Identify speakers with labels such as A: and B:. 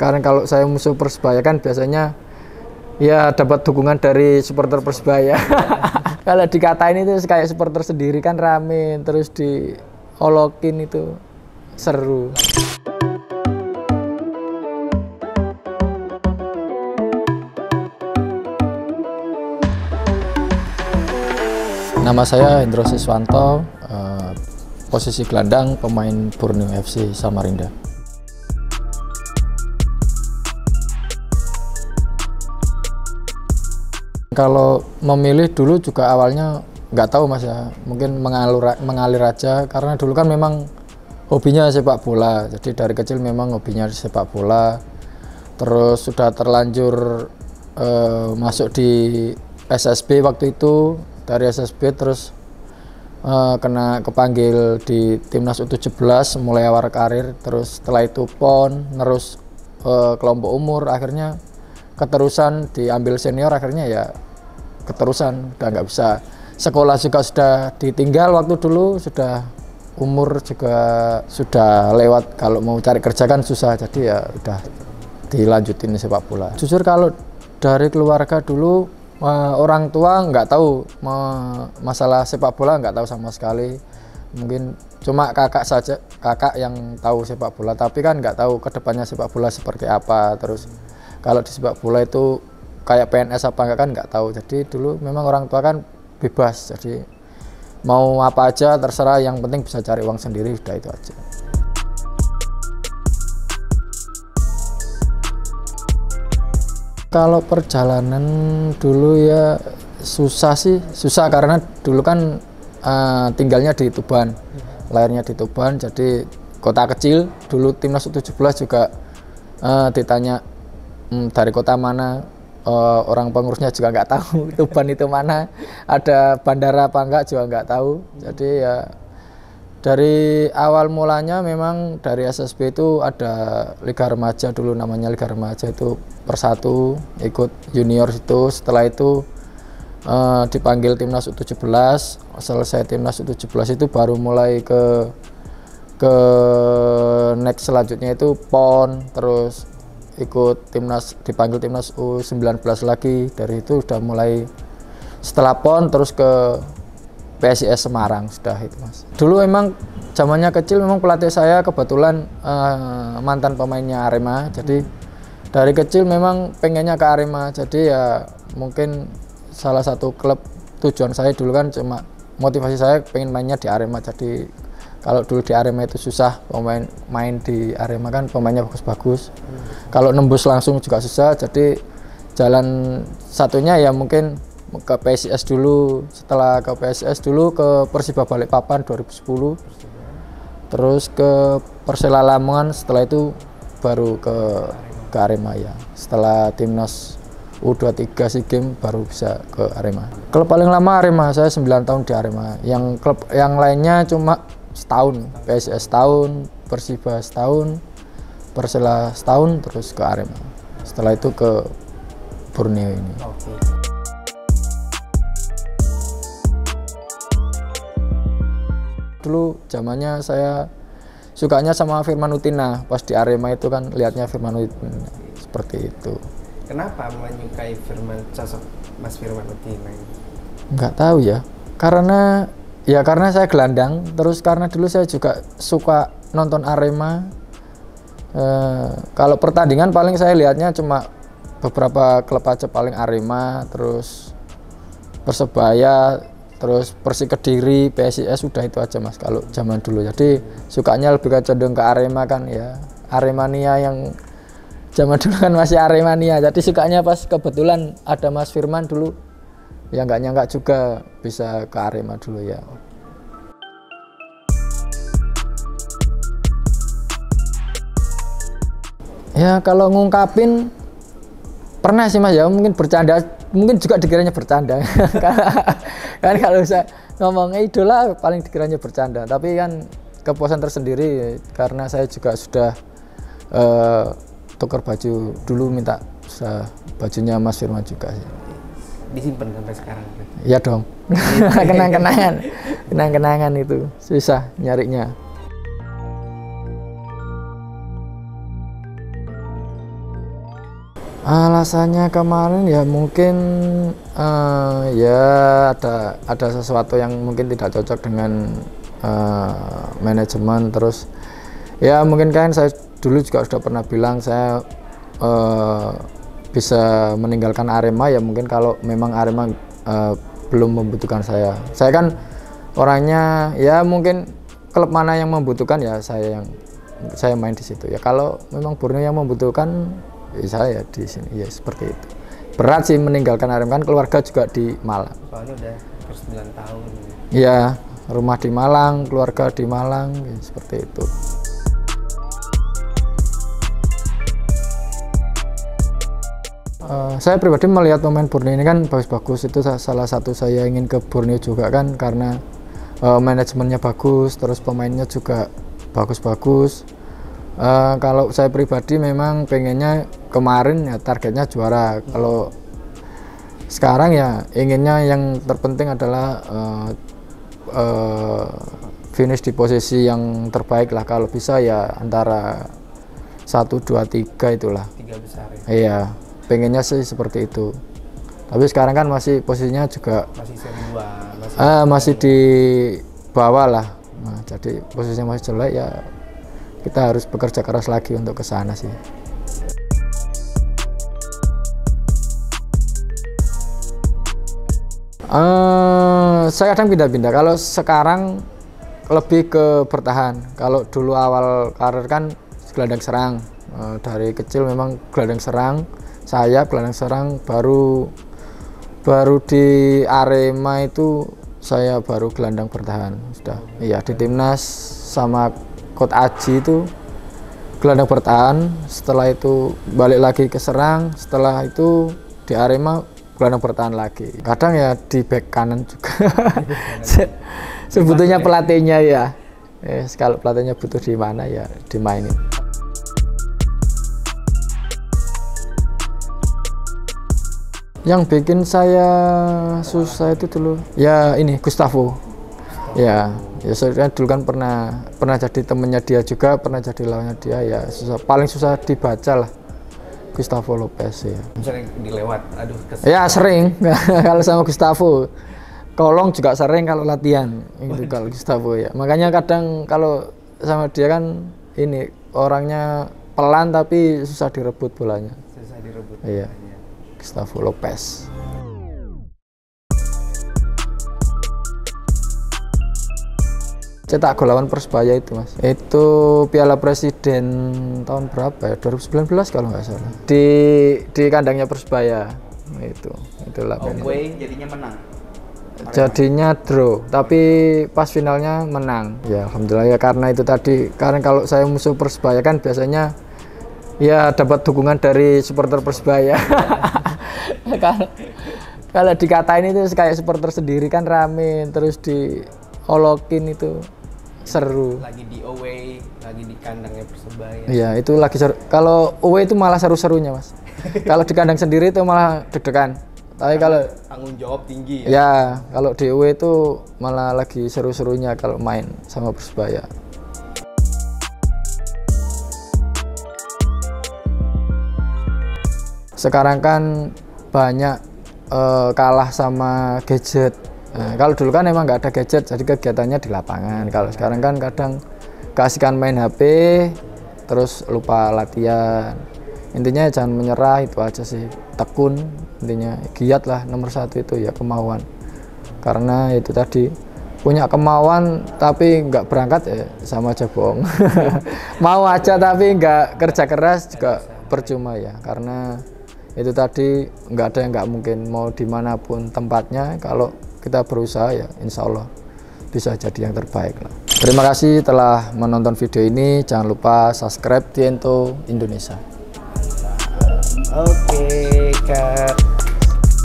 A: karena kalau saya musuh persebaya kan biasanya ya dapat dukungan dari supporter persebaya kalau dikatain itu kayak supporter sendiri kan rame terus diolokin itu seru Nama saya Hendro Siswanto, eh, posisi gelandang pemain Borneo FC Samarinda. Kalau memilih dulu juga awalnya nggak tahu mas ya, mungkin mengalur mengalir aja. Karena dulu kan memang hobinya sepak bola, jadi dari kecil memang hobinya sepak bola, terus sudah terlanjur eh, masuk di SSB waktu itu. Dari SSB terus uh, kena kepanggil di timnas U17 mulai awal karir. Terus setelah itu PON terus uh, kelompok umur. Akhirnya keterusan diambil senior akhirnya ya keterusan udah nggak bisa. Sekolah juga sudah ditinggal waktu dulu sudah umur juga sudah lewat. Kalau mau cari kerja kan susah jadi ya udah dilanjutin sepak bola. Jujur kalau dari keluarga dulu uh, orang tua nggak tahu masalah sepak bola nggak tahu sama sekali. Mungkin cuma kakak saja kakak yang tahu sepak bola tapi kan nggak tahu ke depannya sepak bola seperti apa. Terus kalau di sepak bola itu kayak PNS apa enggak kan nggak tahu. Jadi dulu memang orang tua kan bebas. Jadi mau apa aja terserah yang penting bisa cari uang sendiri udah itu aja. Kalau perjalanan dulu ya susah sih, susah karena dulu kan uh, tinggalnya di Tuban, lahirnya di Tuban, jadi kota kecil. Dulu timnas U17 juga uh, ditanya um, dari kota mana, uh, orang pengurusnya juga nggak tahu. Tuban itu mana, ada bandara apa enggak juga nggak tahu. Jadi ya dari awal mulanya memang dari SSB itu ada Liga Remaja dulu namanya Liga Remaja itu persatu ikut junior itu. Setelah itu uh, dipanggil timnas U17 selesai timnas U17 itu baru mulai ke ke next selanjutnya itu PON terus ikut timnas dipanggil timnas U19 lagi. Dari itu sudah mulai setelah PON terus ke PSIS Semarang. Sudah itu mas. Dulu memang zamannya kecil memang pelatih saya kebetulan uh, mantan pemainnya Arema. Jadi dari kecil memang pengennya ke Arema. Jadi ya mungkin salah satu klub tujuan saya dulu kan cuma motivasi saya pengen mainnya di Arema. Jadi kalau dulu di Arema itu susah pemain main di Arema kan pemainnya bagus-bagus. Hmm. kalau nembus langsung juga susah jadi jalan satunya ya mungkin ke PSIS dulu. Setelah ke PSIS dulu ke Persiba Balikpapan 2010 terus ke Persela Lamongan setelah itu baru ke ke Arema ya. Setelah timnas U23 SEA Games baru bisa ke Arema. Klub paling lama Arema saya 9 tahun di Arema. Yang klub yang lainnya cuma setahun PSIS setahun Persiba setahun Persela setahun terus ke Arema. Setelah itu ke Borneo ini. Dulu zamannya saya sukanya sama Firman Utina pas di Arema itu kan lihatnya Firman Utina seperti itu.
B: Kenapa menyukai Firman sosok Mas Firman Utina
A: nggak tahu ya. Karena ya karena saya gelandang terus karena dulu saya juga suka nonton Arema e, kalau pertandingan paling saya lihatnya cuma beberapa klub aja paling Arema terus Persebaya terus Persik Kediri, PSIS sudah itu aja mas kalau zaman dulu. Jadi sukanya lebih cenderung ke Arema kan ya. Aremania yang zaman dulu kan masih Aremania. Jadi sukanya pas kebetulan ada Mas Firman dulu. Ya nggak nyangka juga bisa ke Arema dulu ya. Ya kalau ngungkapin pernah sih mas ya. Mungkin bercanda mungkin juga dikiranya bercanda. Kan kalau saya ngomong idola paling dikiranya bercanda. Tapi kan kepuasan tersendiri karena saya juga sudah uh, tukar baju dulu minta uh, bajunya Mas Firman juga sih
B: disimpan sampai sekarang.
A: Ya dong. Kenang-kenangan. Kenang-kenangan itu. Susah nyarinya. Alasannya kemarin ya mungkin eh, ya ada ada sesuatu yang mungkin tidak cocok dengan eh, manajemen. Terus ya mungkin kan saya dulu juga sudah pernah bilang saya eh, bisa meninggalkan Arema ya mungkin kalau memang Arema eh, belum membutuhkan saya. Saya kan orangnya ya mungkin klub mana yang membutuhkan ya saya yang saya main di situ ya. Kalau memang Borneo yang membutuhkan ya saya di sini ya seperti itu. Berat sih meninggalkan Arema kan keluarga juga di Malang.
B: Soalnya udah hampir 9 tahun.
A: Ya rumah di Malang, keluarga di Malang ya, seperti itu. Uh, saya pribadi melihat pemain Borneo ini kan bagus-bagus. Itu salah satu saya ingin ke Borneo juga kan karena uh, manajemennya bagus terus pemainnya juga bagus-bagus. Uh, kalau saya pribadi memang pengennya kemarin ya targetnya juara. Kalau sekarang ya inginnya yang terpenting adalah uh, uh, finish di posisi yang terbaik lah. Kalau bisa ya antara satu dua tiga itulah.
B: Tiga besar ya?
A: iya pengennya sih seperti itu. Tapi sekarang kan masih posisinya juga
B: masih seri dua masih,
A: ah, masih di bawah lah. Nah, jadi posisinya masih jelek ya kita harus bekerja keras lagi untuk ke sana sih. Uh, saya kadang pindah-pindah. Kalau sekarang lebih ke bertahan. Kalau dulu awal karir kan gelandang serang. Uh, dari kecil memang gelandang serang saya gelandang serang baru baru di Arema itu saya baru gelandang bertahan. Sudah. Iya di timnas sama Coach Aji itu gelandang bertahan. Setelah itu balik lagi ke serang. Setelah itu di Arema gelandang bertahan lagi. Kadang ya di back kanan juga. Sebetulnya pelatihnya ya. Eh, kalau pelatihnya butuh di mana ya dimainin yang bikin saya susah itu dulu ya ini Gustavo. Ya ya saya dulu kan pernah pernah jadi temennya dia juga pernah jadi lawannya dia ya susah paling susah dibaca lah Gustavo Lopez ya.
B: Misalnya dilewat aduh
A: kesel. ya sering. Kalau sama Gustavo kolong juga sering kalau latihan. Itu kalau Gustavo ya. Makanya kadang kalau sama dia kan ini orangnya pelan tapi susah direbut bolanya.
B: Susah direbut
A: iya Gustavo Lopez. Cetak gol lawan Persebaya itu mas. Itu Piala Presiden tahun berapa ya? 2019 kalau nggak salah. Di di kandangnya Persebaya itu itulah.
C: Away jadinya menang.
A: Jadinya draw, tapi pas finalnya menang. Ya alhamdulillah ya karena itu tadi karena kalau saya musuh Persebaya kan biasanya ya dapat dukungan dari supporter Persebaya. kalau kalau dikatain itu kayak supporter sendiri kan rame terus diolokin itu seru.
B: Lagi di away lagi di kandangnya persebaya.
A: Iya itu lagi seru. Kalau away itu malah seru-serunya mas. Kalau di kandang sendiri itu malah deg-degan. Tapi kalau
B: tanggung jawab tinggi
A: ya, ya kalau di away itu malah lagi seru-serunya kalau main sama persebaya. Sekarang kan banyak uh, kalah sama gadget. Nah, kalau dulu kan emang nggak ada gadget, jadi kegiatannya di lapangan. Kalau sekarang kan kadang kasihkan main HP, terus lupa latihan. Intinya jangan menyerah itu aja sih. Tekun intinya giat lah nomor satu itu ya kemauan. Karena itu tadi punya kemauan tapi nggak berangkat ya sama aja bohong. Mau aja tapi nggak kerja keras juga percuma ya karena itu tadi nggak ada yang nggak mungkin mau di mana pun tempatnya kalau kita berusaha ya insya Allah bisa jadi yang terbaik lah. Terima kasih telah menonton video ini. Jangan lupa subscribe Tiento Indonesia.
B: Oke okay,